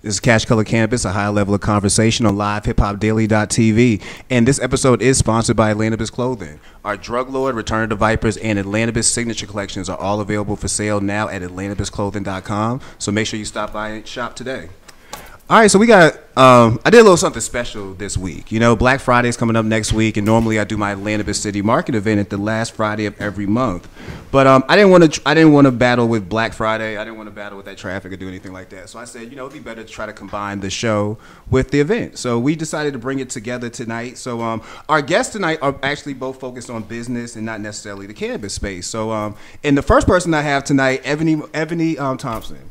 This is Cash Color Cannabis, a high level of conversation on livehiphopdaily.tv. And this episode is sponsored by Atlantis Clothing. Our Drug Lord, Return of the Vipers, and Atlantis signature collections are all available for sale now at atlantisclothing.com. So make sure you stop by and shop today. All right, so we got. Um, I did a little something special this week. You know, Black Friday is coming up next week, and normally I do my Atlanta City Market event at the last Friday of every month. But um, I didn't want to. I didn't want to battle with Black Friday. I didn't want to battle with that traffic or do anything like that. So I said, you know, it'd be better to try to combine the show with the event. So we decided to bring it together tonight. So um, our guests tonight are actually both focused on business and not necessarily the cannabis space. So um, and the first person I have tonight, Ebonee Ebonee um, Thompson.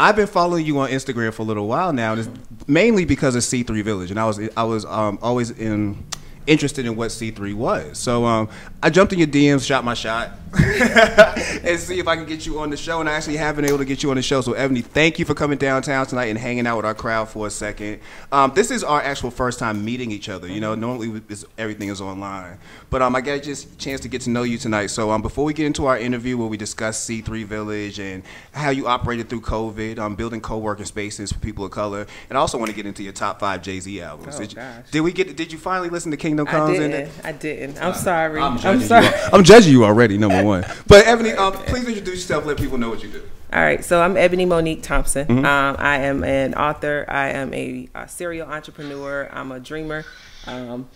I've been following you on Instagram for a little while now, and it's mainly because of C3 Village, and I was I was um, always in interested in what C3 was. So um, I jumped in your DMs, shot my shot, and see if I can get you on the show. And I actually have been able to get you on the show. So Ebonee, thank you for coming downtown tonight and hanging out with our crowd for a second. Um, this is our actual first time meeting each other. You know, normally everything is online, but um, I got just a chance to get to know you tonight. So um, before we get into our interview where we discuss C3 Village and how you operated through COVID, um, building co-working spaces for people of color, and I also want to get into your top five Jay Z albums. Oh, did, you, did we get? Did you finally listen to Kingdom Comes? I and- didn't. I didn't. I'm sorry. I'm I'm, judging, sorry. You. I'm judging you already, number one. But Ebonee, um, please introduce yourself. Let people know what you do. All right. So I'm Ebonee Monique Thompson. Mm-hmm. Um, I am an author. I am a, a serial entrepreneur. I'm a dreamer. Um,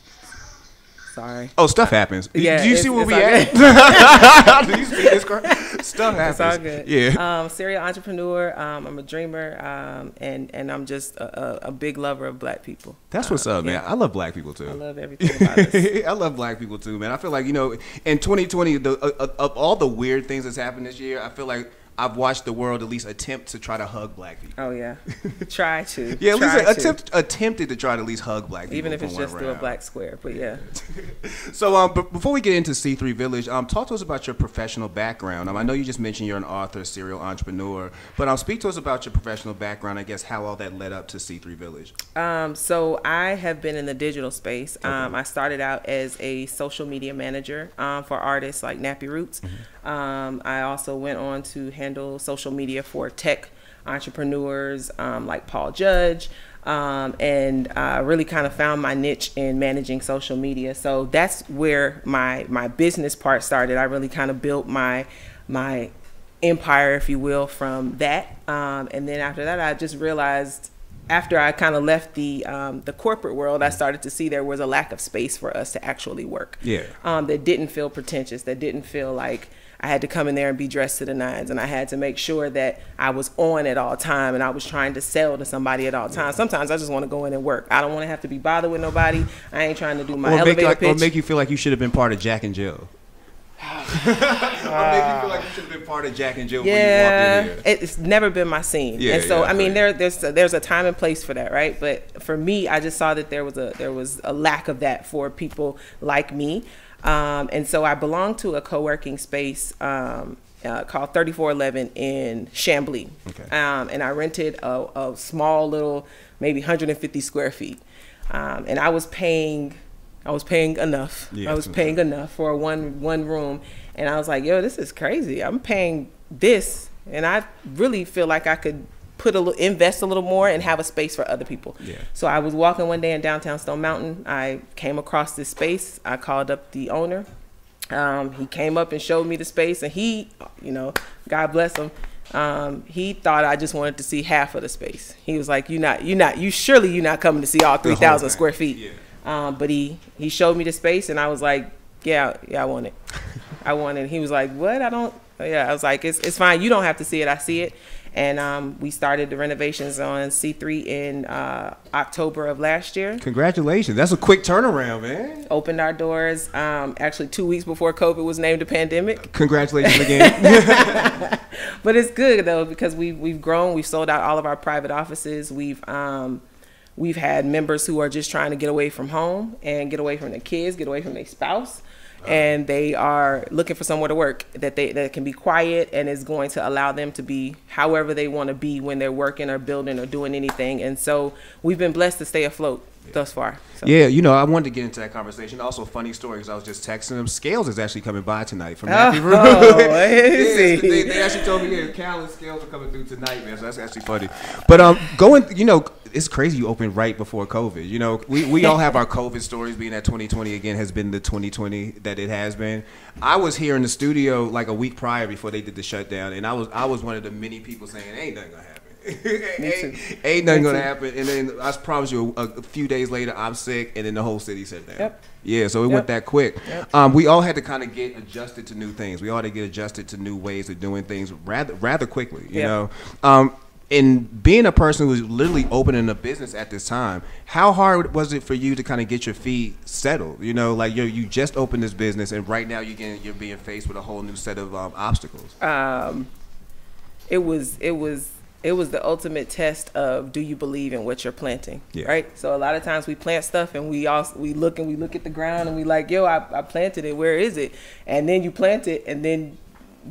sorry. Oh, stuff happens. Yeah, do you see where we at? do you see this? cra- Stuff happens. It's all good. Yeah. Um, serial entrepreneur. Um, I'm a dreamer. Um, and and I'm just a, a, a big lover of Black people. That's what's up, man. yeah. I love black people too. I love everything about us. I love black people too, man. I feel like you know, in 2020, the uh, uh, of all the weird things that's happened this year, I feel like I've watched the world at least attempt to try to hug black people. Oh yeah. Try to. Yeah, at least to. attempt, attempted to try to at least hug black people. Even if it's just through a black square. But yeah. So, um, but before we get into C3 Village, um, talk to us about your professional background. Um, I know you just mentioned you're an author, serial entrepreneur, but um, speak to us about your professional background. I guess how all that led up to C3 Village. Um, so I have been in the digital space. Um, I started out as a social media manager um, for artists like Nappy Roots. Um, I also went on to handle social media for tech entrepreneurs um, like Paul Judge. Um, and I really kind of found my niche in managing social media. So that's where my my business part started. I really kind of built my my empire, if you will, from that. Um, and then after that, I just realized after I kind of left the um, the corporate world, I started to see there was a lack of space for us to actually work. Yeah. Um, that didn't feel pretentious. That didn't feel like I had to come in there and be dressed to the nines, and I had to make sure that I was on at all time, and I was trying to sell to somebody at all times. Sometimes I just want to go in and work. I don't want to have to be bothered with nobody. I ain't trying to do my Or make, elevator like, or pitch. make you feel like you should have been part of Jack and Jill. or make you feel like you should have been part of Jack and Jill yeah, when you walked in here. it's never been my scene. Yeah, and so yeah, I mean, right. there there's a, there's a time and place for that, right? But for me, I just saw that there was a there was a lack of that for people like me, um, and so I belong to a co-working space. Um, uh, called 3411 in Chamblee. Okay. Um, and I rented a, a small little, maybe 150 square feet. Um, and I was paying, I was paying enough. Yeah, I was paying enough for one one room, and I was like, "Yo, this is crazy. I'm paying this, and I really feel like I could put a little, invest a little more, and have a space for other people." Yeah. So I was walking one day in downtown Stone Mountain. I came across this space. I called up the owner. Um, he came up and showed me the space, and he, you know, God bless him. Um, he thought I just wanted to see half of the space. He was like, "You not, you not, you surely you not coming to see all three thousand square feet." Yeah. Um, but he he showed me the space, and I was like, "Yeah, yeah, I want it. I want it." He was like, "What? I don't." Yeah, I was like, "It's it's fine. You don't have to see it. I see it." And um, we started the renovations on C3 in uh, October of last year. Congratulations. That's a quick turnaround, man. Opened our doors um, actually two weeks before COVID was named a pandemic. Congratulations again. but it's good though because we've we've grown. We've sold out all of our private offices. We've um, we've had members who are just trying to get away from home and get away from their kids, get away from their spouse, and they are looking for somewhere to work that they that can be quiet and is going to allow them to be however they want to be when they're working or building or doing anything. And so we've been blessed to stay afloat thus far. So. Yeah, you know, I wanted to get into that conversation. Also, funny story because I was just texting them. Scales is actually coming by tonight from Nappy Roots. Oh, yeah, they, they actually told me, yeah, Cal and Scales are coming through tonight, man. So that's actually funny. But um, going, you know, it's crazy you opened right before COVID. You know, we, we all have our COVID stories. Being that 2020 again has been the 2020 that it has been. I was here in the studio like a week prior before they did the shutdown, and I was I was one of the many people saying, "Ain't nothing gonna happen." ain't, ain't nothing gonna happen. And then I promise you, a, a few days later, I'm sick, and then the whole city shut down. Yep. Yeah, so it went that quick. Yep. Um, we all had to kind of get adjusted to new things. We all had to get adjusted to new ways of doing things rather rather quickly. You Yep. know, um, and being a person who's literally opening a business at this time, how hard was it for you to kind of get your feet settled? You know, like you you just opened this business, and right now you're getting you're being faced with a whole new set of um, obstacles. um, it was it was it was the ultimate test of do you believe in what you're planting Yeah. right so a lot of times we plant stuff and we also we look and we look at the ground and we like yo I, I planted it where is it and then you plant it and then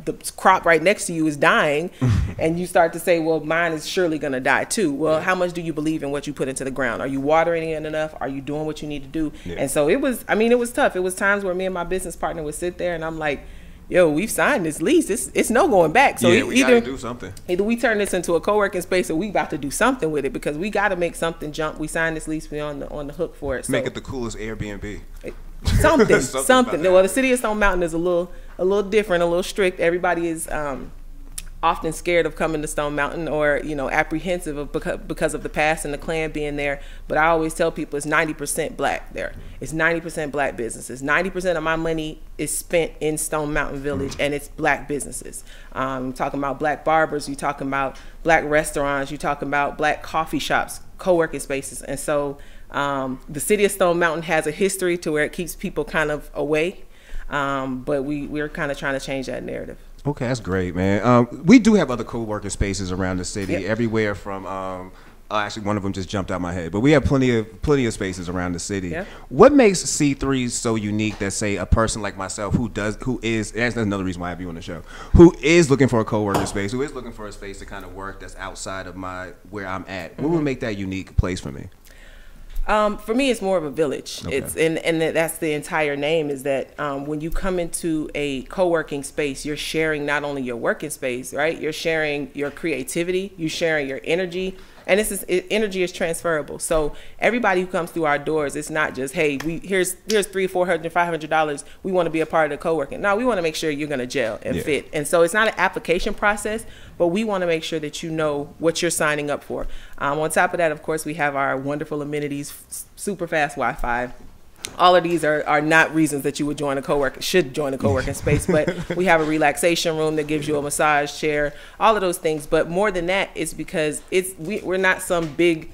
the crop right next to you is dying and you start to say well mine is surely going to die too. Well how much do you believe in what you put into the ground? Are you watering it enough? Are you doing what you need to do? Yeah. and so it was i mean it was tough. It was times where me and my business partner would sit there and i'm like yo we've signed this lease. It's, it's no going back. So yeah, we either gotta do something. either we turn this into a co-working space or we about to do something with it because we got to make something jump. We signed this lease we on the on the hook for it so Make it the coolest Airbnb. something Something something, well the city of stone mountain is a little a little different a little strict. Everybody is um often scared of coming to stone mountain or you know apprehensive of because, because of the past and the Klan being there. But i always tell people it's 90% black there. It's 90% black businesses. 90% of my money is spent in stone mountain village and it's black businesses. Um, you're talking about black barbers you're talking about black restaurants you're talking about black coffee shops co-working spaces. And so um, the city of stone mountain has a history to where it keeps people kind of away um, but we, we're kind of trying to change that narrative Okay, that's great, man. Um, we do have other co-working spaces around the city, Yep. everywhere from. Um, uh, actually, one of them just jumped out my head, but we have plenty of plenty of spaces around the city. What makes C three so unique that say a person like myself who does who is that's another reason why I have you on the show who is looking for a co-working space, who is looking for a space to kind of work that's outside of my where I'm at. What Mm-hmm. would make that unique place for me? Um, for me, it's more of a village. Okay. It's and and that's the entire name. Is that um, when you come into a co-working space, you're sharing not only your working space, right? You're sharing your creativity. You're sharing your energy, and this is it, energy is transferable. So everybody who comes through our doors, it's not just hey, we here's here's three, four hundred, five hundred dollars. We want to be a part of the co-working. No, we want to make sure you're going to gel and Yeah. fit. And so it's not an application process, but we want to make sure that you know what you're signing up for. Um, on top of that, of course, we have our wonderful amenities, super fast Wi-Fi. All of these are, are not reasons that you would join a co-work should join a co-working space, but we have a relaxation room that gives you a massage chair, all of those things. But more than that, it's because it's we, we're not some big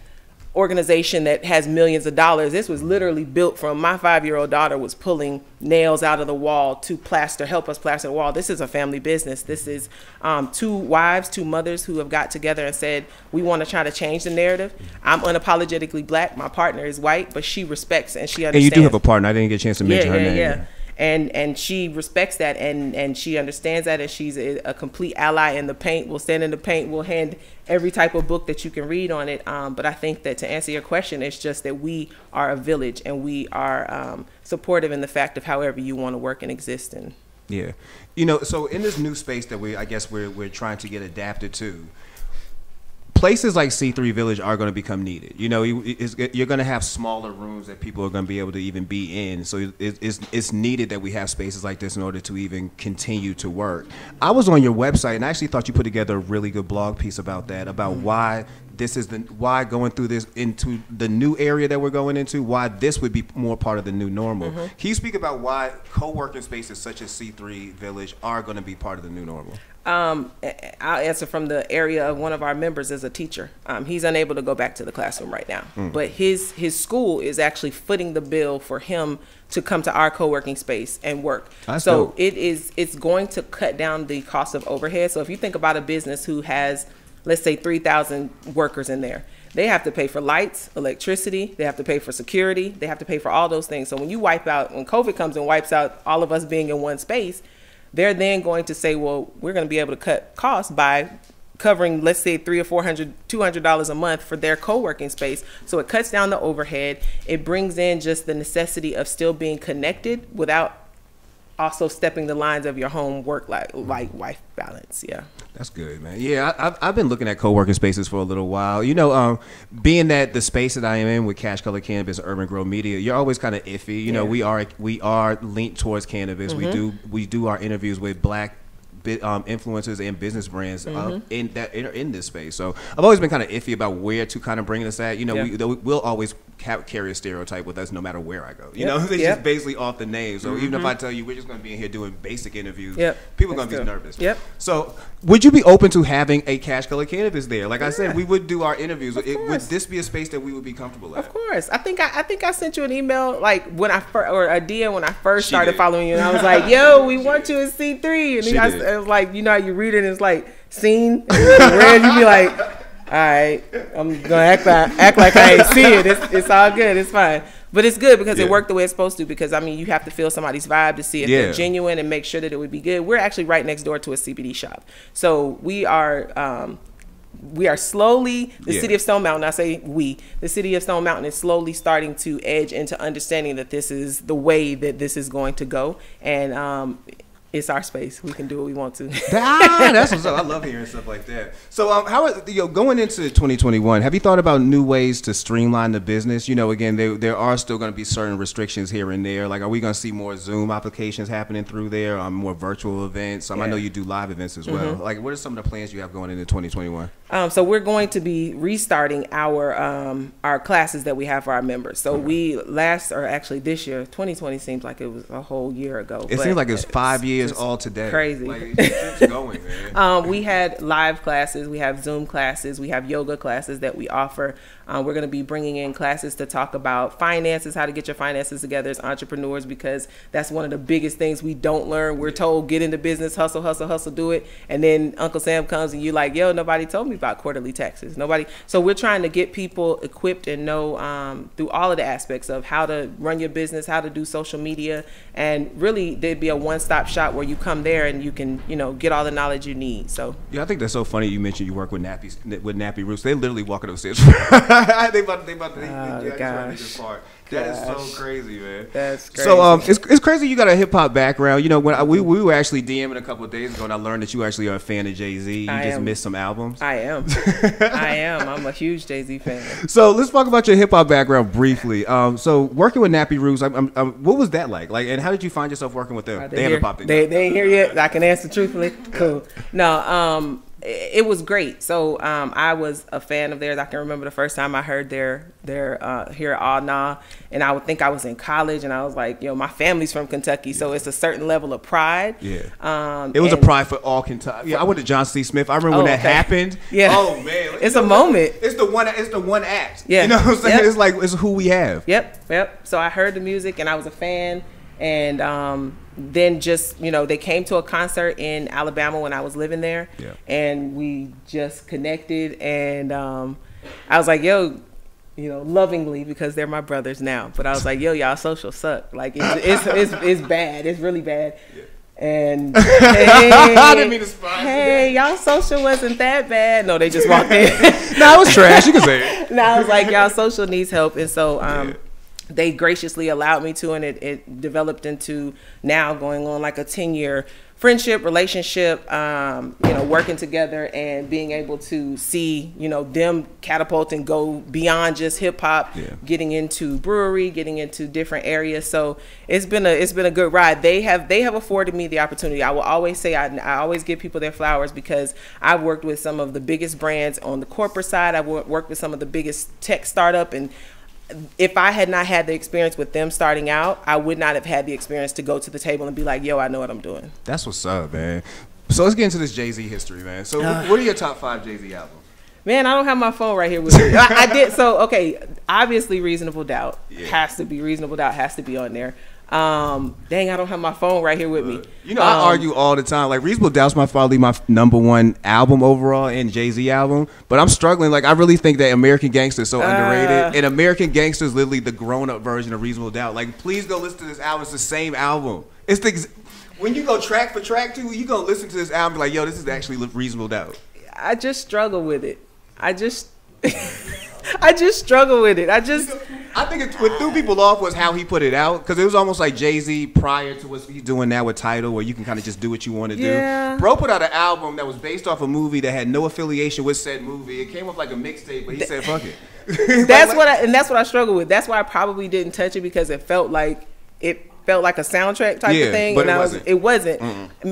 organization that has millions of dollars. This was literally built from my five year old daughter was pulling nails out of the wall to plaster, help us plaster the wall. This is a family business. This is um, two wives, two mothers who have got together and said, we want to try to change the narrative. I'm unapologetically black. My partner is white, but she respects and she understands. And you do have a partner. I didn't get a chance to mention yeah, her yeah, name. Yeah. And and she respects that and and she understands that and she's a, a complete ally in the paint. We'll stand in the paint. We'll hand every type of book that you can read on it. Um, but I think that to answer your question, it's just that we are a village and we are um, supportive in the fact of however you want to work and exist and Yeah, you know, so in this new space that we, I guess we're we're trying to get adapted to. Places like C3 Village are going to become needed. You know, you're going to have smaller rooms that people are going to be able to even be in. So it's it's needed that we have spaces like this in order to even continue to work. I was on your website and I actually thought you put together a really good blog piece about that, about mm-hmm. why this is the why going through this into the new area that we're going into, why this would be more part of the new normal. Mm-hmm. Can you speak about why co-working spaces such as C3 Village are going to be part of the new normal? Um, I'll answer from the area of one of our members as a teacher. Um, he's unable to go back to the classroom right now, Hmm. but his his school is actually footing the bill for him to come to our co-working space and work. That's so dope. it is it's going to cut down the cost of overhead. So if you think about a business who has let's say 3,000 workers in there, they have to pay for lights, electricity, they have to pay for security, they have to pay for all those things. So when you wipe out when COVID comes and wipes out all of us being in one space, they're then going to say, well, we're going to be able to cut costs by covering let's say three or four hundred two hundred dollars a month for their co-working space. So it cuts down the overhead. It brings in just the necessity of still being connected without also stepping the lines of your home work like like wife balance yeah That's good, man. Yeah, I, I've, I've been looking at co-working spaces for a little while. You know, um, being that the space that I am in with Cash Color Cannabis, Urban Grow Media, you're always kind of iffy. You know, we are we are linked towards cannabis. We do we do our interviews with black. Um, influencers and business brands uh, in that in, in this space, so I've always been kind of iffy about where to kind of bring this at. You know, Yeah. we, we'll always carry a stereotype with us no matter where I go. You Yep. know, it's Yep. just basically off the name. So even if mm-hmm. I tell you we're just going to be in here doing basic interviews, Yep. people are going to be nervous. Yep. So, would you be open to having a cash color cannabis there? Like I said, we would do our interviews. It, would this be a space that we would be comfortable at? Of course, I think I, I think I sent you an email like when I first or a DM when I first She started did. following you, and I was like, "Yo, we want you in C 3 and I. I was like, you know, how you read it, and it's like scene, red. You be like, "All right, I'm gonna act like act like I ain't see it. It's, it's all good. It's fine." But it's good because Yeah. it worked the way it's supposed to. Because I mean, you have to feel somebody's vibe to see if Yeah. they're genuine and make sure that it would be good. We're actually right next door to a CBD shop, so we are. Um, we are slowly the Yeah. city of Stone Mountain. I say we. The city of Stone Mountain is slowly starting to edge into understanding that this is the way that this is going to go, and um, it's our space. We can do what we want to. ah, that's what's up. I love hearing stuff like that. So, um, how are, you know, going into 2021? Have you thought about new ways to streamline the business? You know, again, there there are still going to be certain restrictions here and there. Like, are we going to see more Zoom applications happening through there? Um, more virtual events. Um, I know Mm-hmm. you do live events as well. Like, what are some of the plans you have going into 2021? Um, so we're going to be restarting our um, our classes that we have for our members. So we last, or actually this year, 2020 seems like it was a whole year ago. It but seems like it's five years just all today. crazy. Like, it just keeps going, man. Um, we had live classes, we have Zoom classes, we have yoga classes that we offer. Um, we're going to be bringing in classes to talk about finances, how to get your finances together as entrepreneurs, because that's one of the biggest things we don't learn. We're told get into business, hustle, hustle, hustle, do it, and then Uncle Sam comes and you're like, yo, nobody told me about quarterly taxes. Nobody. So we're trying to get people equipped and know um, through all of the aspects of how to run your business, how to do social media, and really there'd be a one-stop shop where you come there and you can, you know, get all the knowledge you need. So Yeah, I think that's so funny. You mentioned you work with Nappy with Nappy Roots. They literally walking upstairs. they about they about to. They, Oh, they, I just read gosh. That is so crazy, man. That's So um, it's, it's crazy. You got a hip hop background. You know, when I, we we were actually DMing a couple of days ago, and I learned that you actually are a fan of Jay Z. You I just am. missed some albums. I am. I am. I'm a huge Jay Z fan. So let's talk about your hip hop background briefly. Um, so working with Nappy Roots, I'm, I'm, what was that like? Like, and how did you find yourself working with them? Are They, haven't popped in. They, they ain't here yet. I can answer truthfully. Cool. No, um, it, was great. So um, I was a fan of theirs. I can remember the first time I heard their their uh, here at Awnaw, and I would think I was in college, and I was like, yo, my family's from Kentucky, so it's a certain level of pride. Yeah. Um, It was a pride for all Kentucky. Yeah, I went to John C. Smith. I remember when Oh, that okay. happened. Yeah. Oh man, It's a moment. It's the one. It's the one act. Yeah. You know what I'm saying? Yep. It's like it's who we have. Yep, yep. So I heard the music and I was a fan. And um, then just, you know, they came to a concert in Alabama when I was living there. Yeah. And we just connected. And um, I was like, yo, you know, lovingly because they're my brothers now. But I was like, yo, y'all social suck. Like, it's, it's, it's, it's bad. It's really bad. And hey, I didn't mean to surprise you. Hey, y'all social wasn't that bad. No, they just walked in. No, it was trash. You can say it. and I was like, y'all social needs help. And so um, Yeah. They graciously allowed me to, and it, it developed into now going on like a 10 year friendship, relationship, um, you know, working together and being able to see, you know, them catapult and go beyond just hip hop, Yeah. getting into brewery, getting into different areas. So it's been a it's been a good ride. They have they have afforded me the opportunity. I will always say I, I always give people their flowers because I've worked with some of the biggest brands on the corporate side. I've worked with some of the biggest tech startup and if I had not had the experience with them starting out, I would not have had the experience to go to the table and be like, "Yo, I know what I'm doing." That's what's up, man. So let's get into this Jay Z history, man. So what what are your top five Jay Z albums? Man, I don't have my phone right here with me. I, I did so. Okay, obviously, reasonable doubt Yeah. has to be reasonable doubt has to be on there. Um, dang, I don't have my phone right here with me. You know, I Um, argue all the time. Like Reasonable Doubt's my probably my number one album overall and Jay Z album. But I'm struggling. Like I really think that American Gangster is so Uh. underrated. And American Gangster is literally the grown up version of Reasonable Doubt. Like please go listen to this album. It's the same album. It's the ex- when you go track for track too, you go listen to this album. be Like yo, this is actually Reasonable Doubt. I just struggle with it. I just I just struggle with it. I just I think it, what threw people off was how he put it out because it was almost like Jay Z prior to what he's doing now with Tidal, where you can kind of just do what you want to Yeah. do. Bro put out an album that was based off a movie that had no affiliation with said movie. It came off like a mixtape, but he said, "Fuck it." that's what I and that's what I struggle with. That's why I probably didn't touch it because it felt like it felt like a soundtrack type Yeah, of thing, but and it I was wasn't. it wasn't.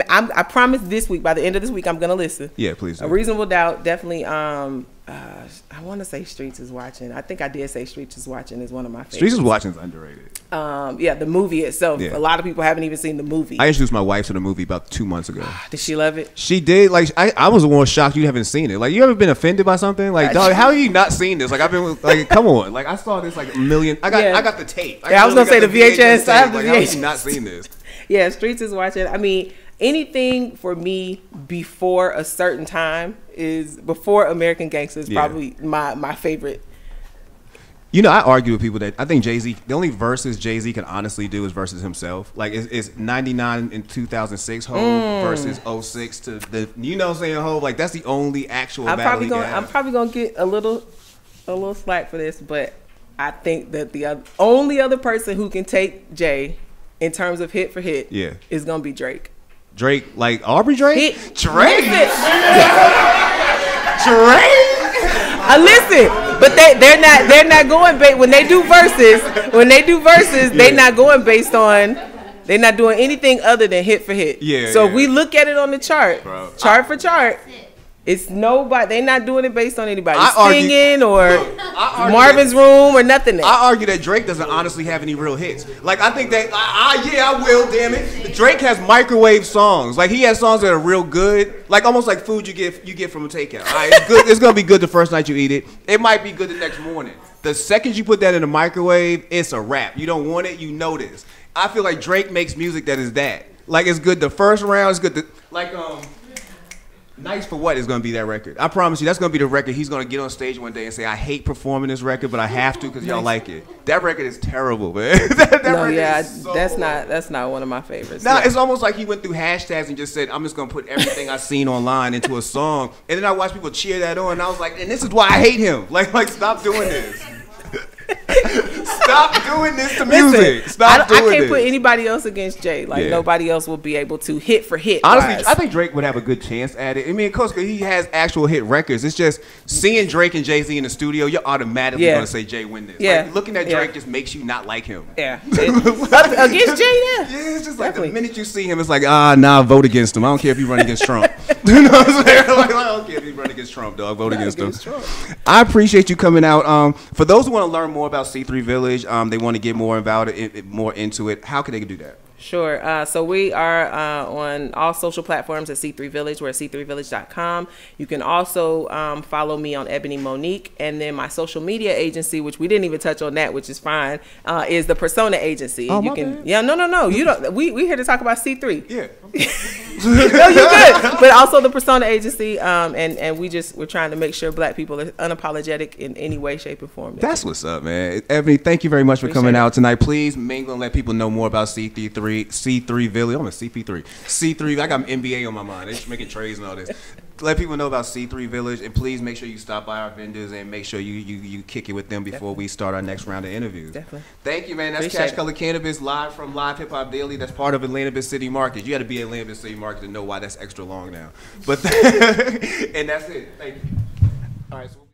I'm, I promise this week by the end of this week I'm gonna listen. Yeah, please. A reasonable doubt, definitely. Um, uh, I want to say Streets is watching. I think I did say Streets is watching is one of my favorites. Streets is watching is underrated. Um, yeah, the movie itself. Yeah. A lot of people haven't even seen the movie. I introduced my wife to the movie about two months ago. Did she love it? She did like I, I was the one shocked you haven't seen it. Like you ever been offended by something? Like dog, how have you not seen this? Like I've been like come on. Like I saw this like a million. I got Yeah. I got the tape. Yeah, I was gonna say the VHS. I have the Like, how have you not seen this? Yeah, Streets is watching. I mean, anything for me before a certain time is before American Gangster is Yeah. probably my my favorite. You know, I argue with people that I think Jay Z, the only verses Jay Z can honestly do is versus himself. Like it's, it's 99 and 2006 Hove Mm. versus 06 to the, you know what I'm saying, Hove? Like that's the only actual I'm battle probably going. can I'm probably going to get a little a little slack for this, but I think that the oth- only other person who can take Jay in terms of hit for hit, Yeah. is going to be Drake. Drake, like Aubrey Drake? Hit Drake? Listen, Drake? I listen, but they they're not they're not going ba- when they do verses. When they do verses, they're not going based on. They're not doing anything other than hit for hit. Yeah, So yeah. if we look at it on the chart, Bro. chart for chart, it's nobody. They're not doing it based on anybody I argue- singing or I argue Marvin's room or nothing. I argue that Drake doesn't honestly have any real hits. Like I think that, I, I, yeah, I will. Damn it, Drake has microwave songs. Like he has songs that are real good, like almost like food you get you get from a takeout. All right, it's good. It's gonna be good the first night you eat it. It might be good the next morning. The second you put that in the microwave, it's a wrap. You don't want it, you know this. I feel like Drake makes music that is that. Like it's good the first round. It's good. The, like um. Nice for what is going to be that record? I promise you, that's going to be the record. He's going to get on stage one day and say, "I hate performing this record, but I have to because y'all like it." That record is terrible, man. that, that no, record yeah, is so- that's not that's not one of my favorites. Nah, Yeah. it's almost like he went through hashtags and just said, "I'm just going to put everything I've seen online into a song," and then I watched people cheer that on, and I was like, "And this is why I hate him." Like, like, stop doing this. stop doing this to music. Listen, Stop I, I can't this. put anybody else against Jay. Like Yeah. nobody else will be able to hit for hit. Honestly, wise. I think Drake would have a good chance at it. I mean, of course, 'cause he has actual hit records. It's just seeing Drake and Jay Z in the studio, you're automatically Yeah. going to say Jay win this. Yeah. Like, looking at Yeah. Drake just makes you not like him. Yeah. It- against Jay, yeah. Yeah, it's just like Definitely. the minute you see him, it's like, ah, nah, vote against him. I don't care if you run against Trump. you know what I'm saying? Like, I don't care if you run against Trump, dog. Vote against, against him. Trump. I appreciate you coming out. Um, for those who want to learn more about C3 Village, um, they want to get more involved, more into it. How can they do that? Sure. Uh, so we are uh, on all social platforms at C3 Village. We're at c3village.com. You can also um, follow me on Ebonee Monique. And then my social media agency, which we didn't even touch on that, which is fine, uh, is the Persona Agency. Oh, you my can, bad. Yeah, no, no, no. You don't. We we here to talk about C3. Yeah. no, you're good. But also the Persona Agency, um, and and we just we're trying to make sure Black people are unapologetic in any way, shape, or form. That's what's up, man. Ebonee, thank you very much for Appreciate coming it. out tonight. Please mingle and let people know more about C3 C3 Village. I'm a CP3. C3. I got NBA on my mind. They just making trades and all this. Let people know about C3 Village, and please make sure you stop by our vendors and make sure you you, you kick it with them before we start our next round of interviews. Definitely. Thank you, man. That's Appreciate Cash it. Color Cannabis live from Live Hip Hop Daily. That's part of Atlanta City Market. You got to be at Atlanta City Market to know why that's extra long now. But and that's it. Thank you. All right. So